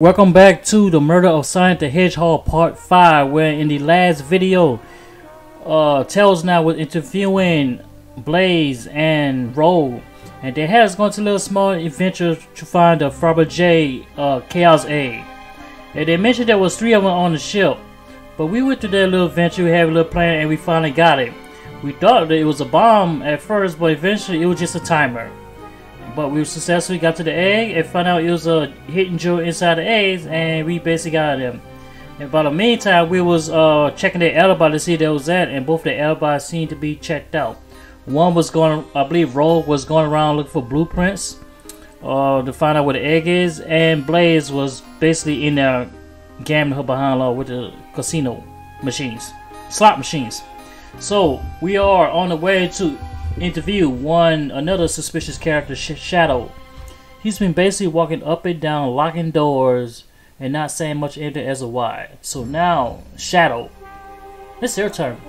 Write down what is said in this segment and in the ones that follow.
Welcome back to the murder of Sonic the Hedgehog part 5 where in the last video uh, Tails now was interviewing Blaze and Roll and they had us going to a little small adventure to find the Fabergé uh, Chaos Egg and they mentioned there was three of them on the ship but we went to that little adventure, we had a little plan and we finally got it. We thought that it was a bomb at first but eventually it was just a timer. But we successfully got to the egg and found out it was a hidden jewel inside the eggs and we basically got them. And by the meantime, we was uh, checking the alibi to see there was that and both the alibis seemed to be checked out. One was going, I believe Rogue was going around looking for blueprints uh, to find out where the egg is and Blaze was basically in there gambling her behind law with the casino machines, slot machines. So we are on the way to interview one another suspicious character, Sh Shadow. He's been basically walking up and down, locking doors, and not saying much anything as a why. So now, Shadow, it's your turn.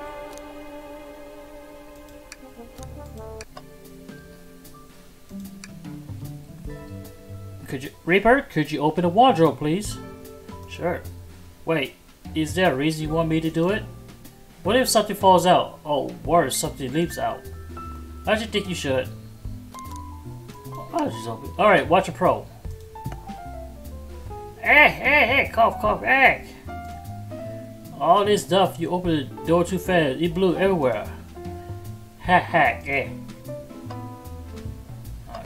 Could you, Reaper, could you open the wardrobe, please? Sure. Wait, is there a reason you want me to do it? What if something falls out? Oh, worse, something leaps out. I just think you should. Alright, watch a pro. Hey, hey, hey, cough, cough, hey! All this stuff, you open the door too fast. It blew everywhere. Ha ha, eh.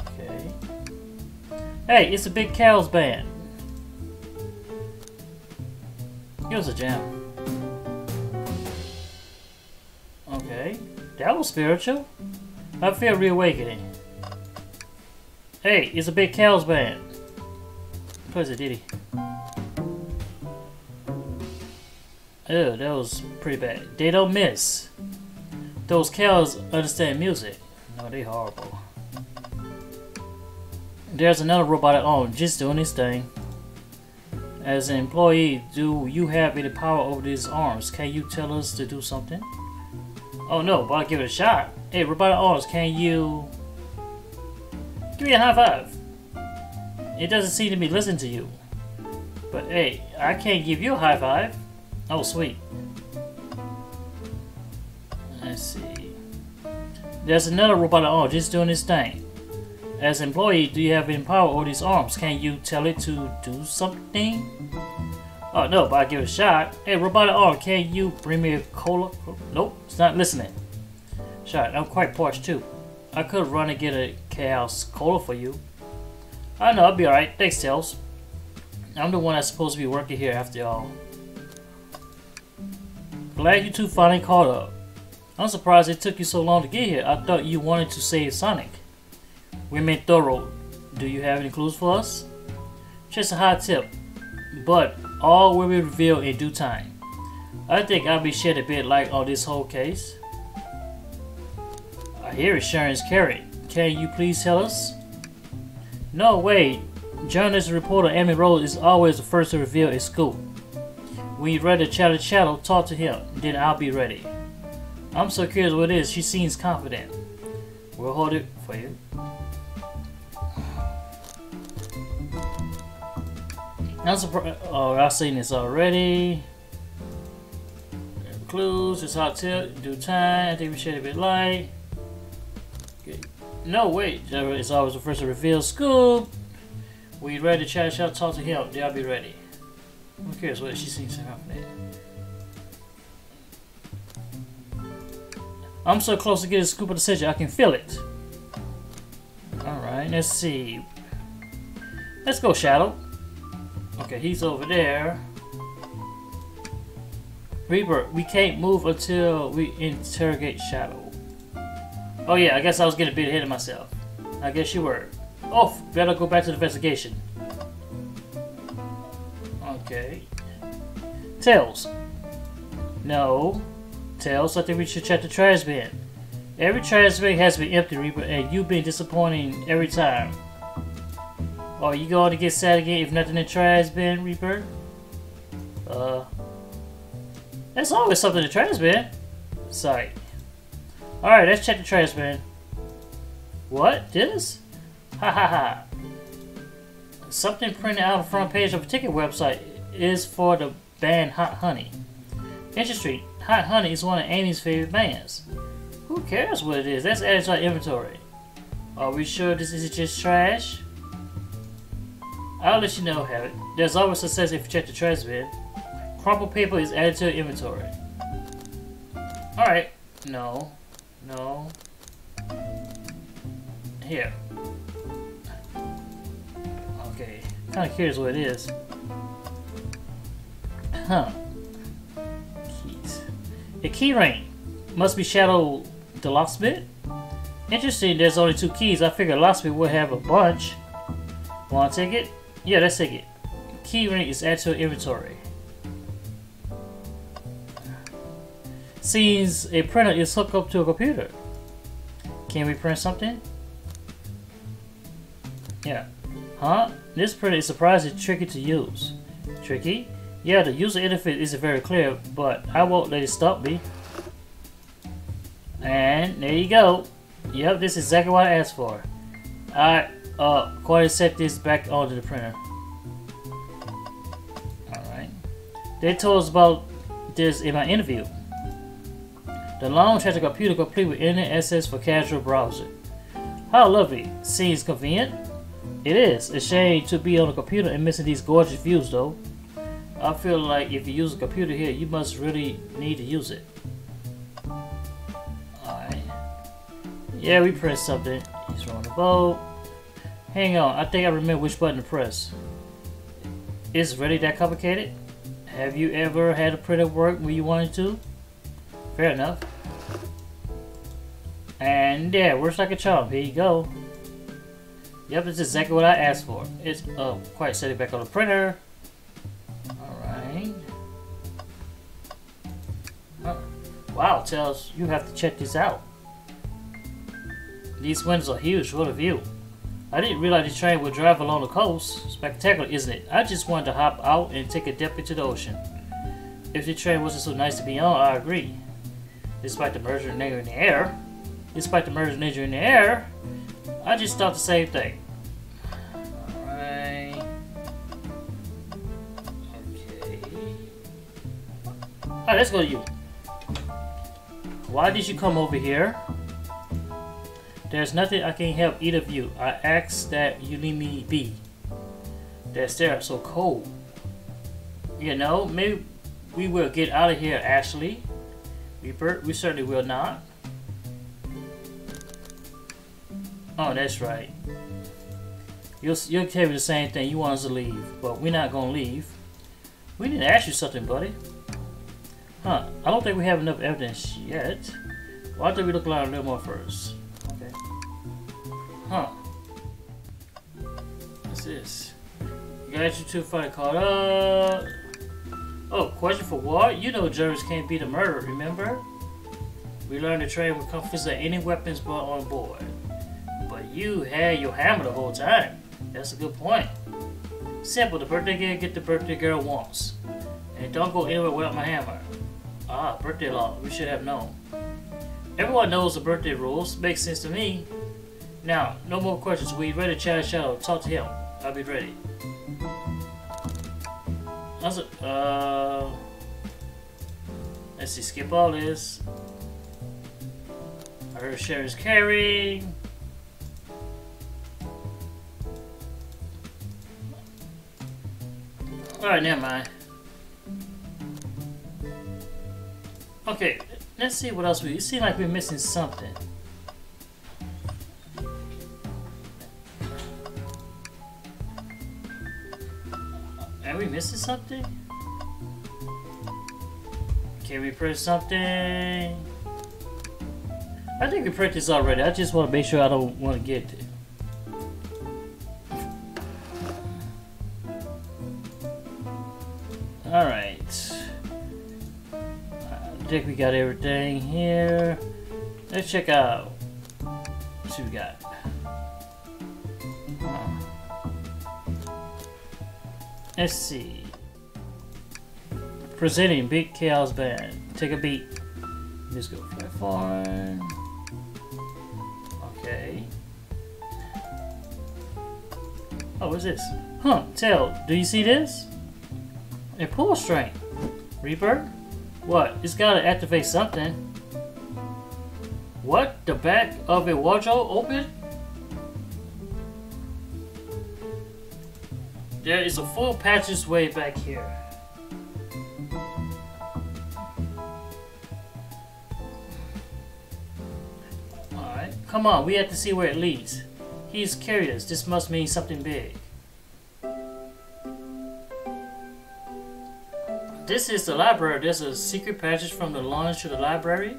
Okay. Hey, it's a Big Chaos Band. Give a jam. Okay. That was spiritual. I feel reawakening. Hey, it's a Big Chaos Band. Where's it, Diddy? Oh, that was pretty bad. They don't miss. Those cows understand music. No, they horrible. There's another robot at home, just doing his thing. As an employee, do you have any power over these arms? Can you tell us to do something? Oh no, but I'll give it a shot. Hey, Robotic Arms, can you... Give me a high five. It doesn't seem to be listening to you. But hey, I can't give you a high five. Oh, sweet. Let's see. There's another robotic arm just doing its thing. As employee, do you have any power over these arms? Can you tell it to do something? Oh no, but I give it a shot. Hey, robotic arm, can you bring me a cola? Nope, it's not listening. Shot, I'm quite parched too. I could run and get a chaos cola for you. I know, I'll be alright. Thanks, Tails. I'm the one that's supposed to be working here after all. Glad you two finally caught up. I'm surprised it took you so long to get here. I thought you wanted to save Sonic. We made thorough. Do you have any clues for us? Just a hot tip. But all will be revealed in due time. I think I'll be shed a bit light on this whole case. I Sharon's insurance. Can you please tell us? No, wait. Journalist reporter Amy Rose is always the first to reveal a scoop. When you ready to chat to Shadow, talk to him. Then I'll be ready. I'm so curious what it is. She seems confident. We'll hold it for you. I'm surprised. Oh, I've seen this already. Clues, it's hot tip, due time. I think we should a bit light. No, wait. It's always the first to reveal scoop. We ready to chat, shout, talk to him. I'll be ready. Who cares what she seems so confident. I'm so close to getting a scoop of the decision, I can feel it. Alright, let's see. Let's go, Shadow. Okay, he's over there. Reaper, we can't move until we interrogate Shadow. Oh yeah, I guess I was getting a bit ahead of myself. I guess you were. Oh, better go back to the investigation. Okay. Tails. No. Tails, I think we should check the trash bin. Every trash bin has been empty, Reaper, and you've been disappointing every time. Are you going to get sad again if nothing in trash bin, Reaper? Uh... There's always something in trash bin. Sorry. Alright, let's check the trash bin. What? This? Ha ha ha. Something printed out on the front page of a ticket website is for the band Hot Honey. Interesting. Hot Honey is one of Amy's favorite bands. Who cares what it is? That's added to our inventory. Are we sure this isn't just trash? I'll let you know, Habit. There's always success if you check the trash bin. Crumpled paper is added to inventory. Alright. No. No. Here. Okay. Kinda curious what it is. Huh. Keys. A key ring. Must be Shadow the locksmith? Interesting, there's only two keys. I figured locksmith would have a bunch. Wanna take it? Yeah, let's take it. Key ring is added to inventory. Seems a printer is hooked up to a computer. Can we print something? Yeah. Huh? This printer is surprisingly tricky to use. Tricky? Yeah, the user interface isn't very clear, but I won't let it stop me. And there you go. Yep, this is exactly what I asked for. Alright, uh, ahead set this back onto the printer. Alright. They told us about this in my interview. The lounge has a computer complete with internet access for casual browsing. How lovely. Seems convenient. It is. A shame to be on a computer and missing these gorgeous views though. I feel like if you use a computer here, you must really need to use it. Alright. Yeah, we pressed something. He's throwing the boat. Hang on, I think I remember which button to press. Is really that complicated? Have you ever had a printer work when you wanted to? Fair enough. And yeah, works like a charm. Here you go. Yep, that's exactly what I asked for. It's uh, quite setting back on the printer. Alright. Oh. Wow, tells you have to check this out. These windows are huge. What a view. I didn't realize the train would drive along the coast. Spectacular, isn't it? I just wanted to hop out and take a dip into the ocean. If the train wasn't so nice to be on, I agree. Despite the merger and in the air, despite the merger and in the air, I just thought the same thing. Alright. Okay. Alright, let's go to you. Why did you come over here? There's nothing I can help either of you. I ask that you leave me be. That stair so cold. You know, maybe we will get out of here, Ashley. We, we certainly will not. Oh, that's right. You'll, you'll tell me the same thing. You want us to leave, but we're not going to leave. We need to ask you something, buddy. Huh. I don't think we have enough evidence yet. Why don't we look around a little more first? Okay. Huh. What's this? Got you two fight caught up. Oh, question for what? You know jurors can't be the murderer, remember? We learned the train would confiscate any weapons brought on board. You had your hammer the whole time. That's a good point. Simple, the birthday girl get the birthday girl wants. And don't go anywhere without my hammer. Ah, birthday law. We should have known. Everyone knows the birthday rules. Makes sense to me. Now, no more questions. We ready to chat shadow. Talk to him. I'll be ready. How's it? Uh, let's see. Skip all this. I heard Sharon's carrying. Alright, never mind. Okay, let's see what else we. It seems like we're missing something. Are we missing something? Can we print something? I think we printed this already. I just want to make sure I don't want to get got everything here. Let's check out. Let's see what we got. Uh, let's see. Presenting Big Chaos Band. Take a beat. Let's go platform. Okay. Oh, what's this? Huh, Tail, do you see this? A pull string. Reaper? What? It's gotta activate something. What? The back of a wardrobe open? There is a full passageway back here. Alright, come on, we have to see where it leads. He's curious, this must mean something big. This is the library. There's a secret passage from the lounge to the library.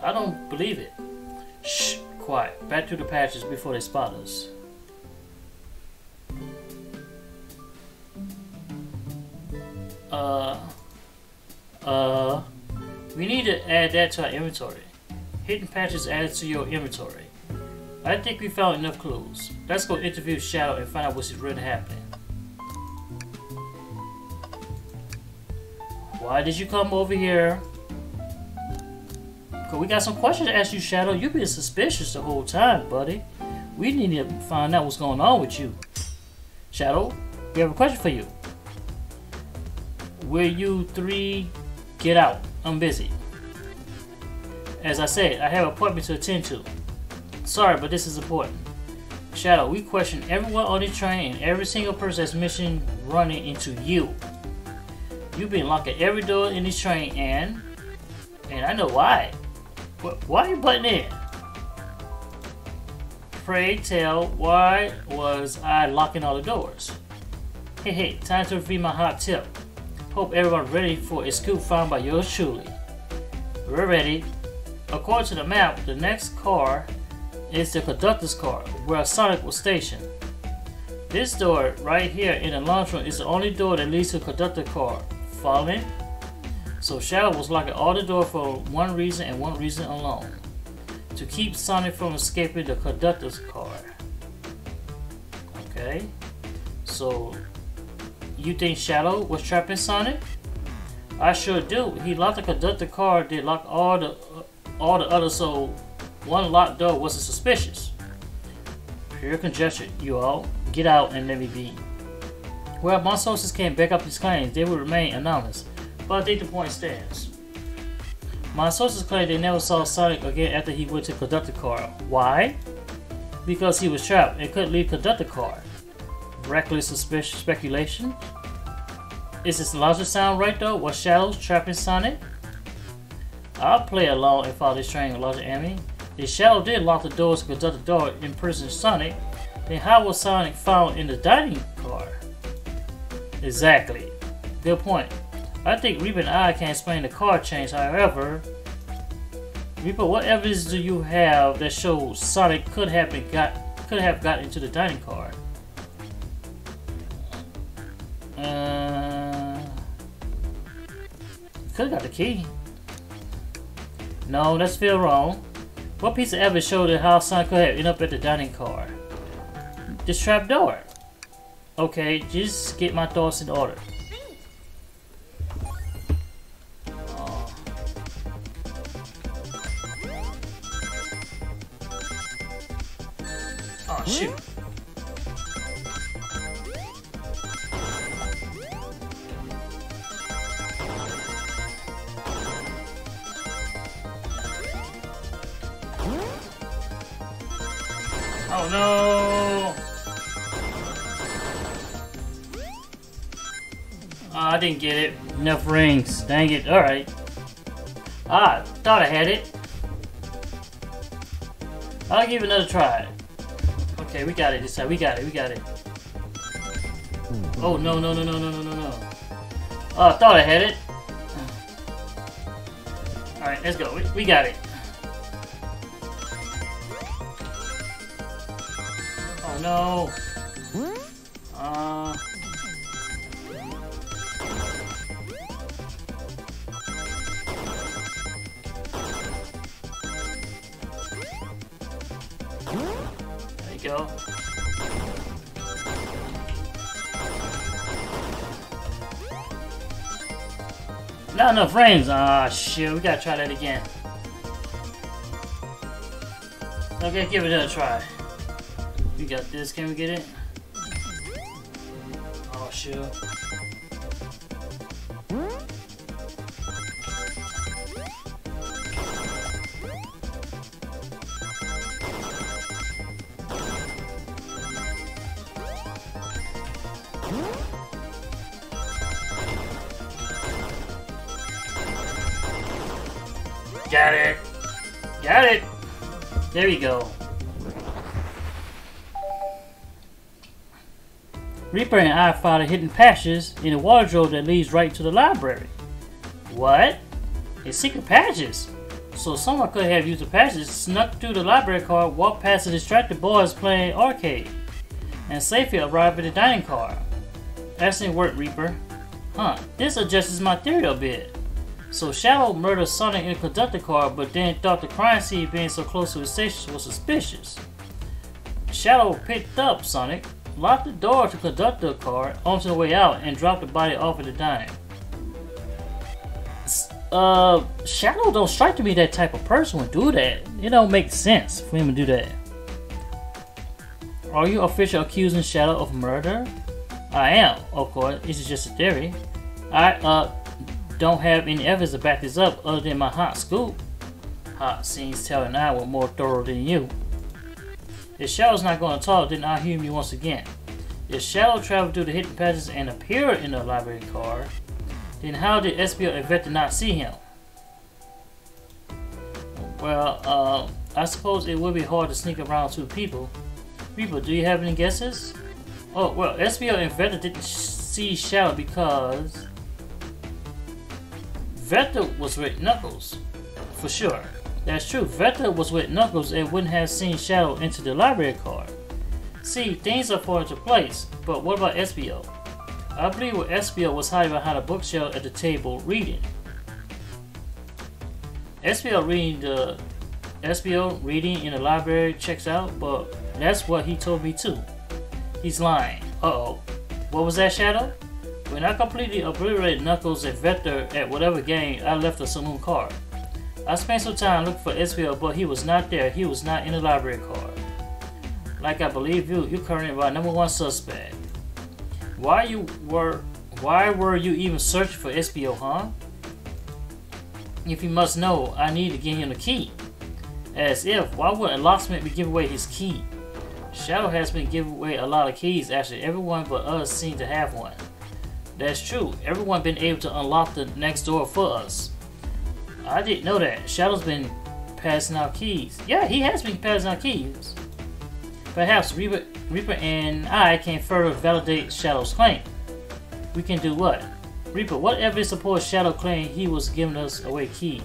I don't believe it. Shh, quiet. Back to the patches before they spot us. Uh, uh, we need to add that to our inventory. Hidden patches added to your inventory. I think we found enough clues. Let's go interview Shadow and find out what's really happening. Why did you come over here? Cause we got some questions to ask you, Shadow. You've been suspicious the whole time, buddy. We need to find out what's going on with you. Shadow, we have a question for you. Will you three get out? I'm busy. As I said, I have an appointment to attend to. Sorry, but this is important. Shadow, we question everyone on the train and every single person that's mission running into you. You've been locking every door in this train and... And I know why. Why are you butting in? Pray tell, why was I locking all the doors? Hey, hey, time to read my hot tip. Hope everyone ready for a scoop found by yours truly. We're ready. According to the map, the next car is the conductor's car, where Sonic was stationed. This door right here in the lunchroom is the only door that leads to the conductor car. Following? So Shadow was locking all the doors for one reason and one reason alone. To keep Sonic from escaping the conductor's car. Okay. So you think Shadow was trapping Sonic? I sure do. He locked the conductor car, did lock all the uh, all the others so one locked door wasn't suspicious. Pure conjecture, you all. Get out and let me be. Well, my sources can't back up these claims. They will remain anonymous. But I think the point stands. My sources claim they never saw Sonic again after he went to conductor car. Why? Because he was trapped and couldn't leave conductor car. Reckless speculation? Is this logic sound right though? Was Shadows trapping Sonic? I'll play along and follow this train, Logic Amy. If Shadow did lock the doors to conduct the door in prison Sonic, then how was Sonic found in the dining car? Exactly. Good point. I think Reaper and I can explain the car change, however. Reaper, what evidence do you have that shows Sonic could have been got could have got into the dining car? Uh, could have got the key. No, let's feel wrong. What piece of evidence showed that how Sonic could have ended up at the dining car? This trap door. Okay, just get my thoughts in order. Enough. Dang it. Alright. Ah, thought I had it. I'll give it another try. Okay, we got it this time. We got it. We got it. Oh, no, no, no, no, no, no, no, no. Oh, I thought I had it. Alright, let's go. We, we got it. Oh, no. Uh... Not enough frames. Ah, shit. We gotta try that again. Okay, give it a try. We got this. Can we get it? you. Got it! Got it! There we go. Reaper and I found a hidden passage in a wardrobe that leads right to the library. What? A secret passage? So someone could have used the passage, snuck through the library car, walked past the distracted boys playing arcade, and safely arrived at the dining car. Excellent work, Reaper. Huh, this adjusts my theory a bit. So Shadow murdered Sonic in a conductor car, but then thought the crime scene being so close to his station was suspicious. Shadow picked up Sonic, locked the door to conduct the car onto the way out, and dropped the body off at the dime. Uh, Shadow don't strike to me that type of person would do that. It don't make sense for him to do that. Are you officially accusing Shadow of murder? I am, of course. This is just a theory. I uh don't have any evidence to back this up other than my hot scoop. Hot scenes telling I were more thorough than you. If Shadow's not going to talk, then I'll hear me once again. If Shadow traveled through the hidden passages and appeared in the library car, then how did and Vector not see him? Well, uh, I suppose it would be hard to sneak around two people. People, do you have any guesses? Oh, well, and Vector didn't see Shadow because Vector was with Knuckles, for sure. That's true, Vector was with Knuckles and wouldn't have seen Shadow into the library car. See, things are falling into place, but what about Espio? I believe where Espio was hiding behind a bookshelf at the table reading. Espio reading the Espio reading in the library checks out, but that's what he told me too. He's lying. Uh oh. What was that shadow? When I completely obliterated Knuckles and Vector at whatever game, I left a saloon card. I spent some time looking for Espio, but he was not there. He was not in the library card. Like I believe you, you're currently my number one suspect. Why you were why were you even searching for Espio, huh? If you must know, I need to give him the key. As if, why would a locksmith be giving away his key? Shadow has been giving away a lot of keys, actually everyone but us seem to have one. That's true, everyone been able to unlock the next door for us. I didn't know that. Shadow's been passing out keys. Yeah, he has been passing out keys. Perhaps Reaper, Reaper and I can further validate Shadow's claim. We can do what? Reaper, what evidence supports Shadow claim he was giving us away keys?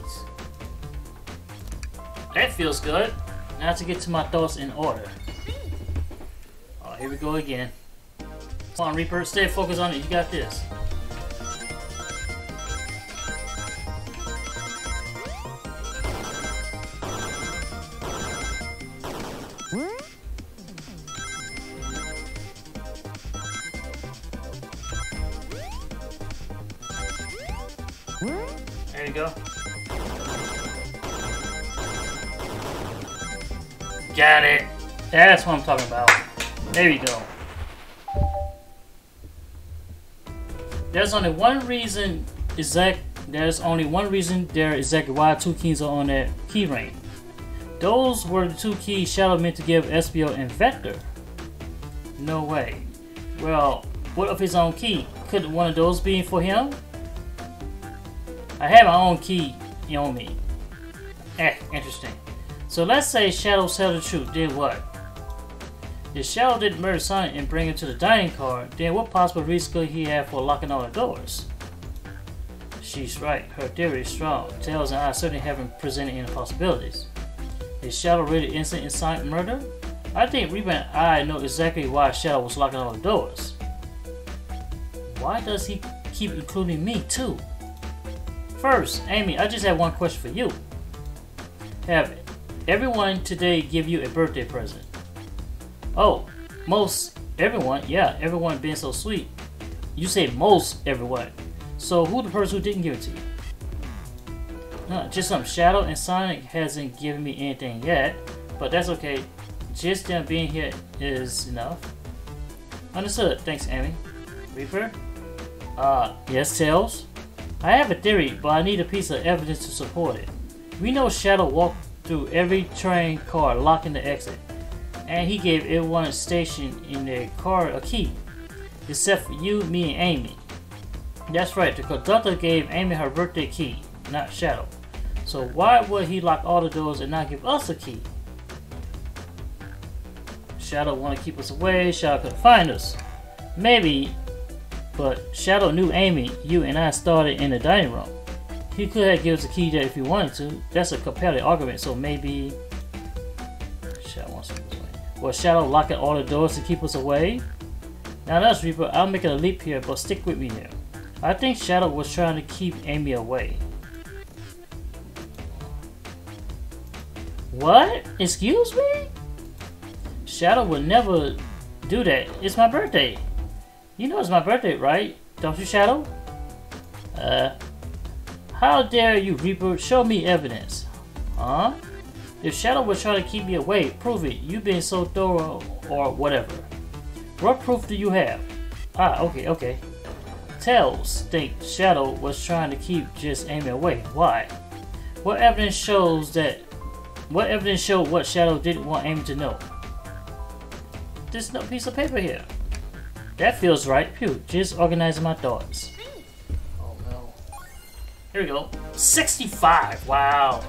That feels good. Now to get to my thoughts in order. Oh, here we go again. Come on, Reaper, stay focused on it. You got this. There you go. Got it. That's what I'm talking about. There you go. There's only one reason exact there's only one reason there exactly why two keys are on that key ring. Those were the two keys Shadow meant to give Espio and Vector. No way. Well, what of his own key? Could one of those be for him? I have my own key on me. Eh, interesting. So let's say Shadow tell the truth, did what? If Shadow didn't murder Sonic and bring him to the dining car, then what possible reason could he have for locking all the doors? She's right, her theory is strong. Tails and I certainly haven't presented any possibilities. Is Shadow really innocent in Sonic murder? I think Reaper and I know exactly why Shadow was locking all the doors. Why does he keep including me too? First, Amy, I just have one question for you. Have everyone today give you a birthday present? Oh, most everyone, yeah, everyone being so sweet. You say most everyone. So who the person who didn't give it to you? No, just some Shadow and Sonic hasn't given me anything yet, but that's okay. Just them being here is enough. Understood. Thanks, Amy. Reaper? Uh, yes, Tails? I have a theory, but I need a piece of evidence to support it. We know Shadow walked through every train car locking the exit, and he gave everyone stationed in their car a key, except for you, me, and Amy. That's right, the conductor gave Amy her birthday key, not Shadow. So why would he lock all the doors and not give us a key? Shadow wanted to keep us away, Shadow couldn't find us. Maybe, but Shadow knew Amy, you, and I started in the dining room. He could have given us a key there if he wanted to. That's a compelling argument, so maybe... Well, Shadow locking all the doors to keep us away? Now that's Reaper, I'm making a leap here, but stick with me here. I think Shadow was trying to keep Amy away. What? Excuse me? Shadow would never do that. It's my birthday. You know it's my birthday, right? Don't you, Shadow? Uh, how dare you, Reaper? Show me evidence. Huh? If Shadow was trying to keep me away, prove it. You being so thorough or whatever. What proof do you have? Ah, okay, okay. Tails think Shadow was trying to keep just Amy away. Why? What evidence shows that... What evidence showed what Shadow didn't want Amy to know? This no piece of paper here. That feels right. Phew, just organizing my thoughts. Oh no. Here we go. 65! Wow!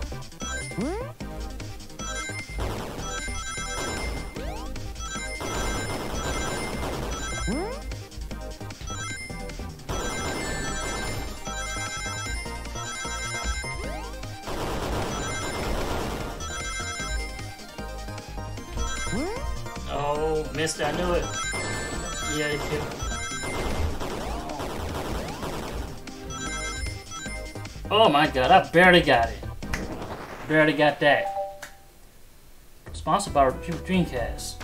It. Yeah. Oh my god, I barely got it. Barely got that. Sponsored by Dreamcast.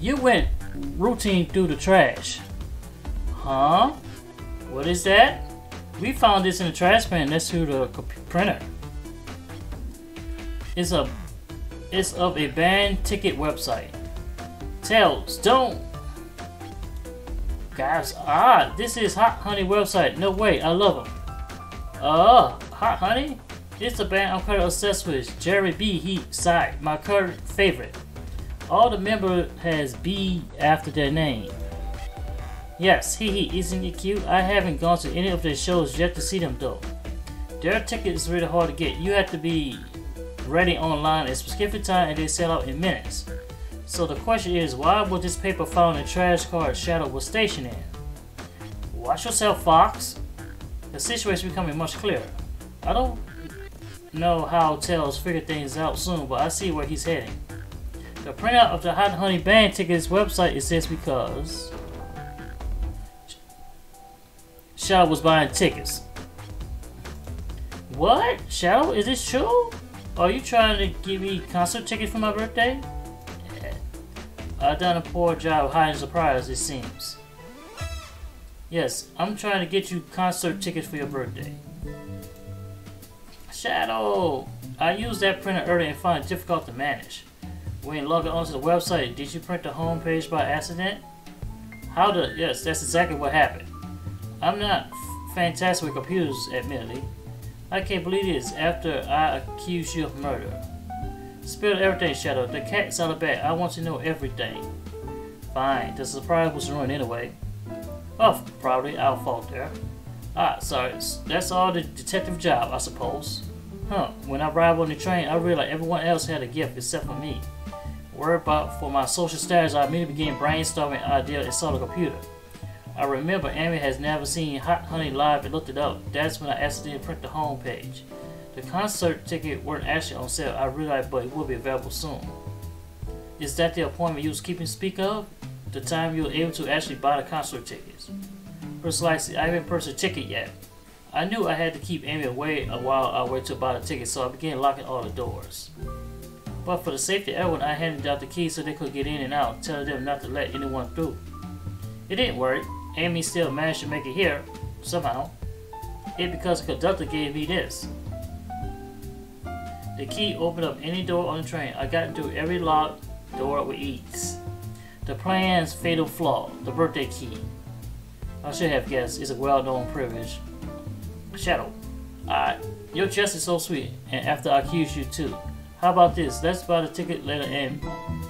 You went routine through the trash. Huh? What is that? We found this in the trash bin next to the printer. It's a it's of a band ticket website. Tails, don't Guys, ah, this is Hot Honey website. No way, I love them. Oh, Hot Honey? It's a band I'm currently obsessed with. Jerry B. Heat side, my current favorite. All the member has B after their name. Yes, hee hee, isn't it cute? I haven't gone to any of their shows yet to see them though. Their ticket is really hard to get. You have to be ready online at specific time and they sell out in minutes. So the question is, why was this paper found in trash car Shadow was stationed in? Watch yourself, Fox the situation is becoming much clearer. I don't know how Tails figured things out soon, but I see where he's heading. The printout of the Hot Honey Band tickets website exists because Shadow was buying tickets. What? Shadow, is this true? Are you trying to give me concert tickets for my birthday? I've done a poor job hiding surprise, it seems. Yes, I'm trying to get you concert tickets for your birthday. Shadow! I used that printer earlier and found it difficult to manage. When logging onto the website, did you print the home page by accident? How the... Yes, that's exactly what happened. I'm not fantastic with computers, admittedly. I can't believe this after I accused you of murder. Spill everything, Shadow. The cat's out of bed. I want to know everything. Fine. The surprise was ruined anyway. Oh, probably our fault there. Ah, sorry, that's all the detective job, I suppose. Huh, when I arrived on the train, I realized everyone else had a gift except for me. Worried about for my social status, I immediately began brainstorming ideas and saw the computer. I remember Amy has never seen Hot Honey live and looked it up. That's when I accidentally print the home page. The concert ticket weren't actually on sale, I realized, but it will be available soon. Is that the appointment you was keeping speak of? the time you were able to actually buy the concert tickets. Precisely, I haven't purchased a ticket yet. I knew I had to keep Amy away a while I waited to buy the ticket, so I began locking all the doors. But for the safety of everyone, I handed out the keys so they could get in and out, telling them not to let anyone through. It didn't work. Amy still managed to make it here, somehow. It because the conductor gave me this. The key opened up any door on the train. I got into every locked door with ease. The plan's fatal flaw, the birthday key. I should have guessed. It's a well-known privilege. Shadow. Alright. Your chest is so sweet, and after I accuse you too. How about this? Let's buy the ticket later and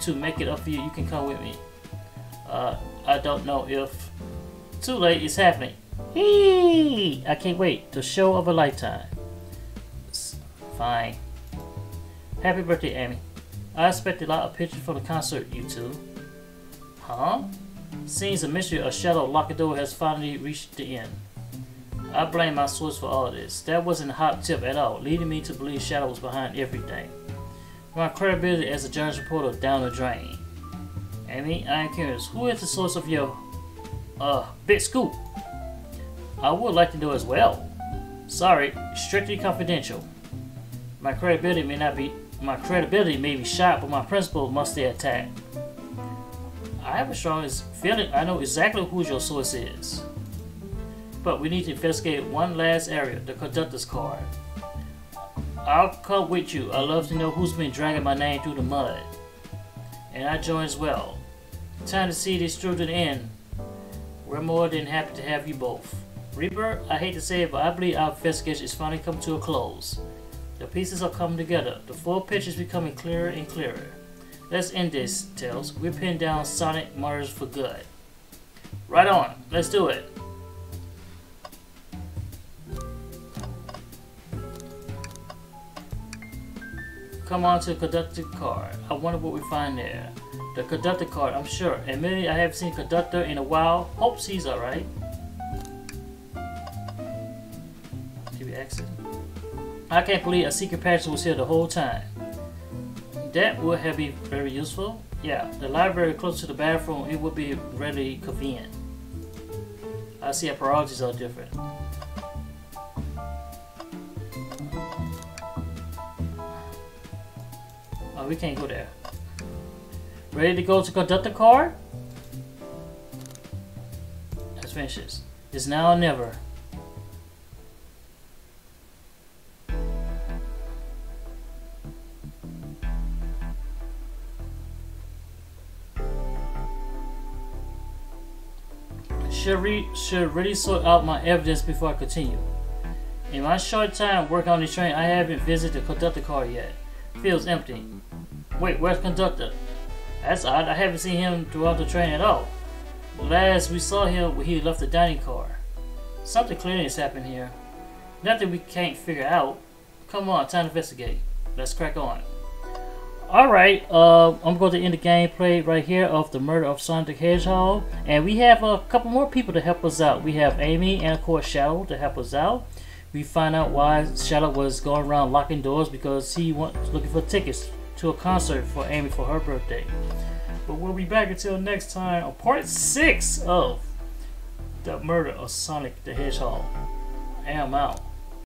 to make it up for you, you can come with me. Uh, I don't know if... Too late, it's happening. Hey! I can't wait. The show of a lifetime. Fine. Happy birthday, Amy. I expect a lot of pictures for the concert, you two. Huh? Seems the mystery of Shadow Lockador has finally reached the end. I blame my source for all this. That wasn't a hot tip at all, leading me to believe Shadow was behind everything. My credibility as a judge reporter down the drain. Amy, I am curious, who is the source of your, uh, big scoop? I would like to know as well. Sorry, strictly confidential. My credibility may not be, my credibility may be shot, but my principle must stay intact. I have a strong feeling I know exactly who your source is. But we need to investigate one last area, the conductor's card. I'll come with you. I'd love to know who's been dragging my name through the mud. And I join as well. Time to see this through to the end. We're more than happy to have you both. Reaper, I hate to say it, but I believe our investigation is finally come to a close. The pieces are coming together. The full picture is becoming clearer and clearer. Let's end this, Tails. We're pinning down Sonic Mars for good. Right on. Let's do it. Come on to the conductor card. I wonder what we find there. The conductor card, I'm sure. Admittedly, I haven't seen conductor in a while. Hope he's alright. I can't believe a secret passage was here the whole time. That would have been very useful. Yeah, the library close to the bathroom, it would be really convenient. I see our priorities are different. Oh, we can't go there. Ready to go to conduct the car? Let's finish this. It's now or never. Should, re should really sort out my evidence before I continue. In my short time working on this train, I haven't visited the conductor car yet. Feels empty. Wait, where's conductor? That's odd. I haven't seen him throughout the train at all. Last we saw him he left the dining car. Something clearly has happened here. Nothing we can't figure out. Come on, time to investigate. Let's crack on. Alright, uh, I'm going to end the gameplay right here of the murder of Sonic the Hedgehog. And we have a couple more people to help us out. We have Amy and of course Shadow to help us out. We find out why Shadow was going around locking doors because he was looking for tickets to a concert for Amy for her birthday. But we'll be back until next time on part 6 of The Murder of Sonic the Hedgehog. I am out.